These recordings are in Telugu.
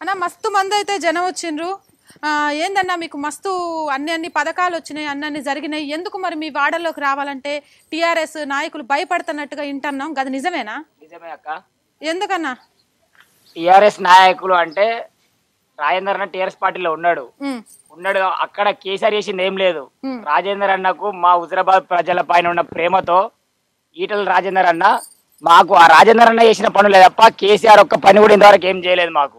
అన్న మస్తు మంది అయితే జనం వచ్చిండ్రు. ఏందన్నా మీకు మస్తు అన్ని అన్ని పథకాలు వచ్చినాయి అన్ని అన్ని జరిగినాయి. ఎందుకు మరి మీ వాడల్లోకి రావాలంటే టీఆర్ఎస్ నాయకులు భయపడుతున్నట్టుగా వింటున్నాం. అది నిజమేనా? నిజమే అక్క. ఎందుకన్నా? టిఆర్ఎస్ నాయకులు అంటే రాజేందర్ అన్న టిఆర్ఎస్ పార్టీలో ఉన్నాడు. ఉన్నాడు. అక్కడ కేసీఆర్ చేసింది ఏం లేదు. రాజేందర్ అన్నకు మా హుజరాబాద్ ప్రజల పైన ఉన్న ప్రేమతో ఈటల రాజేందర్ అన్న మాకు ఆ రాజేందర్ అన్న చేసిన పనులు తప్ప కేసీఆర్ ఒక్క పని కూడా ఇంతవరకు ఏం చేయలేదు మాకు.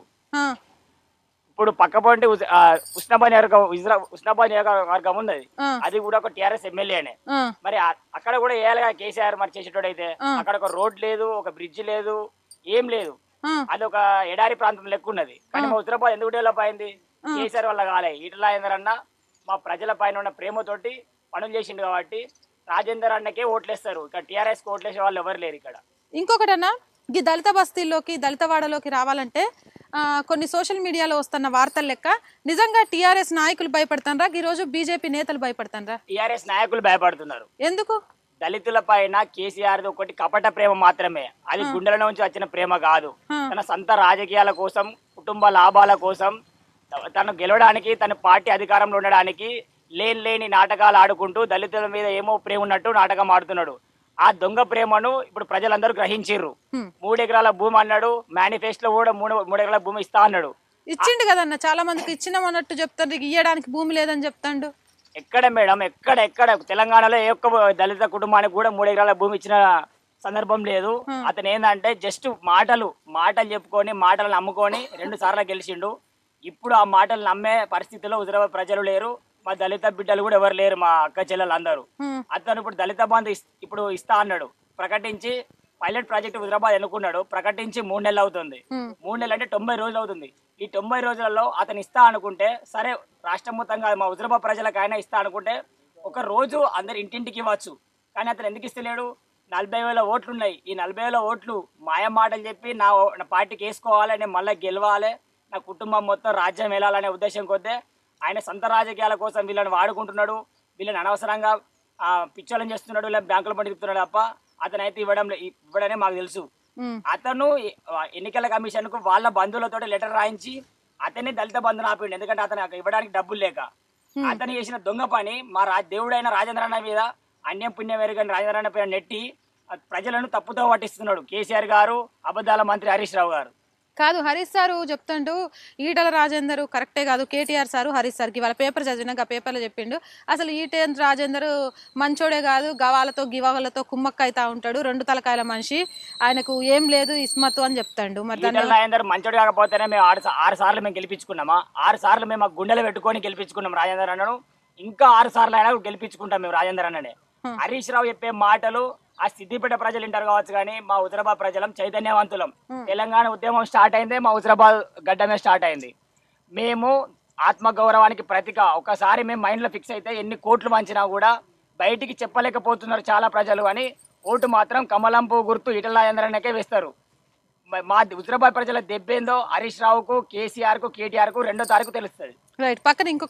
ఇప్పుడు పక్కపొంటి ఉస్- ఆ, ఉస్నాబాద్ నియోజకవర్గం ఉస్నాబాద్ నియోజకవర్గం ఉన్నది. అది కూడా ఒక టిఆర్ఎస్ ఎమ్మెల్యేనే మరి అక్కడ కూడా వేయాలిగా కేసీఆర్ మరి చేసేటోడైతే ఆ. అక్కడ ఒక రోడ్ లేదు ఒక బ్రిడ్జ్ లేదు ఏం లేదు. అది ఒక ఎడారి ప్రాంతం లెక్క ఉన్నది. కానీ మా హుజరాబాద్ ఎందుకు డెవలప్ అయింది? కేసీఆర్ వల్ల కాలే. ఈటల రాజేందర్ అన్న మా ప్రజల పైన ఉన్న ప్రేమతోటి పనులు చేసిండు కాబట్టి రాజేందర్ అన్నకే ఓట్లేస్తారు. ఇక్కడ టీఆర్ఎస్ ఓట్లేసే వాళ్ళు ఎవరు లేరు ఇక్కడ. ఇంకొకటన్నా ఈ దళిత బస్తీల్లోకి దళిత వాడలోకి రావాలంటే కొన్ని సోషల్ మీడియాలో వస్తున్న వార్తల లెక్క నిజంగా టీఆర్ఎస్ నాయకులు భయపడతానరా? ఈరోజు బీజేపీ నేతలు భయపడతానరా? టీఆర్ఎస్ నాయకులు భయపడుతున్నారు. ఎందుకు? దళితుల పైన కేసీఆర్ ఒకటి కపట ప్రేమ మాత్రమే. అది గుండెల నుంచి వచ్చిన ప్రేమ కాదు. తన సొంత రాజకీయాల కోసం కుటుంబ లాభాల కోసం తను గెలవడానికి తన పార్టీ అధికారంలో ఉండడానికి లేని లేని నాటకాలు ఆడుకుంటూ దళితుల మీద ఏమో ప్రేమ ఉన్నట్టు నాటకం ఆడుతున్నాడు. ఆ దొంగ ప్రేమను ఇప్పుడు ప్రజలందరూ గ్రహించిర్రు. హ్మ్. మూడు ఎకరాల భూమి అన్నాడు మేనిఫెస్టోలో కూడా మూడు మూడు ఎకరాల భూమి ఇస్తా అన్నాడు. ఇచ్చిండు కదన్న చాలా మందికి ఇచ్చినామన్నట్టు చెప్తాడు ఇయ్యడానికి భూమి లేదని చెప్తాండు. ఎక్కడ మేడం ఎక్కడ ఎక్కడ? తెలంగాణలో ఏ ఒక్క దళిత కుటుంబానికి కూడా మూడు ఎకరాల భూమి ఇచ్చిన సందర్భం లేదు. అతను ఏంటంటే జస్ట్ మాటలు మాటలు చెప్పుకొని మాటలు నమ్ముకొని రెండు సార్లు గెలిచిండు. ఇప్పుడు ఆ మాటలు నమ్మే పరిస్థితిలో హుజరాబాద్ ప్రజలు లేరు. మా దళిత బిడ్డలు కూడా ఎవరు లేరు మా అక్క చెల్లెలు అందరూ. అతను ఇప్పుడు దళిత బంధు ఇప్పుడు ఇస్తా అన్నాడు. ప్రకటించి పైలట్ ప్రాజెక్ట్ హుజరాబాద్ ఎన్నుకున్నాడు. ప్రకటించి మూడు నెలలు అవుతుంది. మూడు నెలలు అంటే తొంభై రోజులు అవుతుంది. ఈ తొంభై రోజులలో అతను ఇస్తా అనుకుంటే సరే రాష్ట్రం మొత్తంగా మా హుజరాబాద్ ప్రజలకు ఆయన ఇస్తా అనుకుంటే ఒక రోజు అందరు ఇంటింటికి ఇవ్వచ్చు. కానీ అతను ఎందుకు ఇస్తలేడు? నలభై వేల ఓట్లు ఉన్నాయి ఈ నలభై వేల ఓట్లు మాయ మాటలు చెప్పి నా నా పార్టీకి వేసుకోవాలి నేను మళ్ళీ గెలవాలి. నా కుటుంబం మొత్తం రాజ్యం వెళ్ళాలనే ఉద్దేశం కొద్దే ఆయన సొంత రాజకీయాల కోసం వీళ్ళని వాడుకుంటున్నాడు వీళ్ళని అనవసరంగా ఆ, పిచ్చోళ్ళని చేస్తున్నాడు ఇలా బ్యాంకుల పండి తిప్పుతున్నాడు తప్ప అతను అయితే ఇవ్వడం ఇవ్వడనే మాకు తెలుసు. అతను ఎన్నికల కమిషన్కు వాళ్ళ బంధువులతో లెటర్ రాయించి అతన్ని దళిత బంధుని ఆపిండు ఎందుకంటే అతను ఇవ్వడానికి డబ్బులు లేక. అతను చేసిన దొంగ పని మా రా దేవుడైన రాజేంద్ర అన్న మీద అన్యం పుణ్యం ఎరుగని రాజేంద్ర అన్న పైన నెట్టి ప్రజలను తప్పుతో పట్టిస్తున్నాడు. కేసీఆర్ గారు అబద్ధాల మంత్రి హరీష్ రావు గారు. కాదు హరీష్ సారు చెప్తాండు ఈటల రాజేందర్ కరెక్టే కాదు కేటీఆర్ సారు హరీష్ సార్కి వాళ్ళ పేపర్ చదివినాక ఆ పేపర్లో చెప్పిండు. అసలు ఈటల రాజేందర్ మంచోడే కాదు గవాలతో గివాలతో కుమ్మక్క అవుతా ఉంటాడు రెండు తలకాయల మనిషి. ఆయనకు ఏం లేదు ఇస్మత్ అని చెప్తాండు. మరి రాజేందర్ మంచోడు కాకపోతేనే మేము ఆరు ఆరు సార్లు మేము గెలిపించుకున్నామా? ఆరు సార్లు మేము ఆ గుండెలు పెట్టుకొని గెలిపించుకున్నాం రాజేందర్ అన్నను. ఇంకా ఆరు సార్లు అయినా గెలిపించుకుంటాం మేము రాజేందర్ అన్ననే. హరీష్ రావు చెప్పే మాటలు ఆ సిద్దిపేట ప్రజలు వింటారు కావచ్చు కానీ మా హుజరాబాద్ ప్రజలం చైతన్యవంతులం. తెలంగాణ ఉద్యమం స్టార్ట్ అయిందే మా హుజరాబాద్ గడ్డమే స్టార్ట్ అయింది. మేము ఆత్మగౌరవానికి ప్రతీక ఒకసారి మేము మైండ్లో ఫిక్స్ అయితే ఎన్ని కోట్లు వంచినా కూడా బయటికి చెప్పలేకపోతున్నారు చాలా ప్రజలు అని ఓటు మాత్రం కమలంపు గుర్తు ఈటల రాజేంద్రన్నకే వేస్తారు. మ- హుజరాబాద్ ప్రజల దెబ్బేందో హరీష్ రావుకు కేసీఆర్కు కేటీఆర్కు రెండో తారీఖు తెలుస్తుంది. రైట్ పక్కన ఇంకొక